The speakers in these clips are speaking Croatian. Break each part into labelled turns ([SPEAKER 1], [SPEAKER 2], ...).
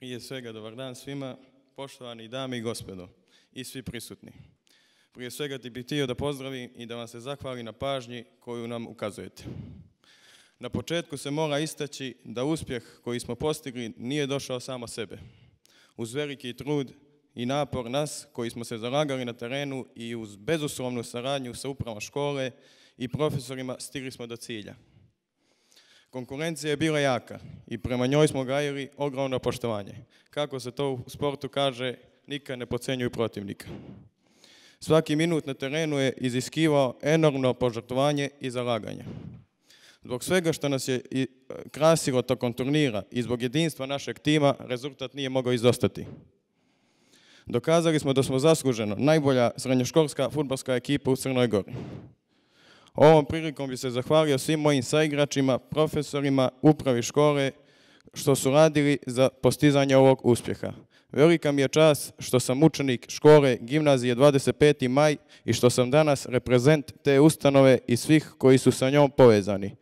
[SPEAKER 1] Prije svega, dobar dan svima, poštovani dame i gospodo i svi prisutni. Prije svega ti bih htio da pozdravim i da vam se zahvali na pažnji koju nam ukazujete. Na početku se mora istaći da uspjeh koji smo postigli nije došao samo sebe. Uz veliki trud i napor nas koji smo se zalagali na terenu i uz bezuslovnu saradnju sa upravom škole i profesorima stigli smo do cilja. Konkurencija je bila jaka i prema njoj smo gajili ogromno poštovanje. Kako se to u sportu kaže, nikad ne pocenjuju protivnika. Svaki minut na terenu je iziskivao enormno požrtovanje i zalaganje. Zbog svega što nas je krasilo tokom turnira i zbog jedinstva našeg tima, rezultat nije mogao izostati. Dokazali smo da smo zasluženo najbolja srednjoškolska futbolska ekipa u Crnoj Gori. Ovom prilikom bi se zahvalio svim mojim saigračima, profesorima, upravi škole, što su radili za postizanje ovog uspjeha. Velika mi je čast što sam učenik škole gimnazije 25. maj i što sam danas reprezent te ustanove i svih koji su sa njom povezani.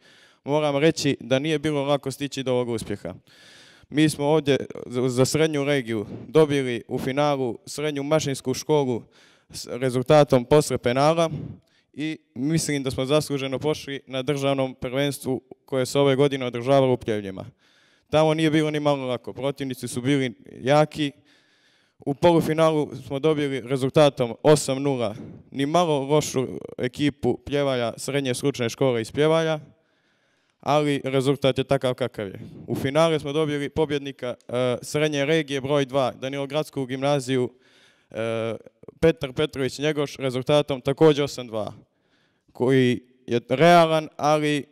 [SPEAKER 1] Moram reći da nije bilo lako stići do ovog uspjeha. Mi smo ovdje za srednju regiju dobili u finalu srednju mašinsku školu s rezultatom posle penala i mislim da smo zasluženo pošli na državnom prvenstvu koje se ove godine održavalo u Pljevljima. Tamo nije bilo ni malo lako, protivnici su bili jaki. U polufinalu smo dobili rezultatom 8-0, ni malo lošu ekipu Pljevalja, srednje stručne škole iz Pljevalja, ali rezultat je takav kakav je. U finale smo dobili pobjednika e, srednje regije broj 2, Danilogradsku gimnaziju e, Petar Petrović Njegoš rezultatom također 8-2, koji je realan, ali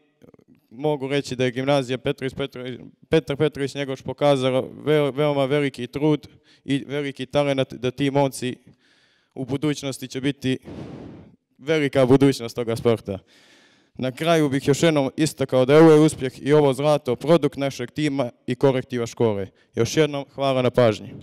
[SPEAKER 1] mogu reći da je gimnazija Petrović, Petar Petrović Njegoš pokazao veoma veliki trud i veliki talent da ti momci u budućnosti će biti velika budućnost toga sporta. Na kraju bih još jednom istakao da je ovo uspjeh i ovo zlato produkt našeg tima i korektiva škole. Još jednom hvala na pažnji.